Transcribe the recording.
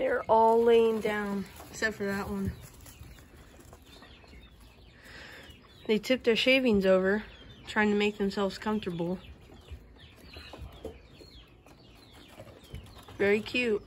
They're all laying down, except for that one. They tipped their shavings over, trying to make themselves comfortable. Very cute.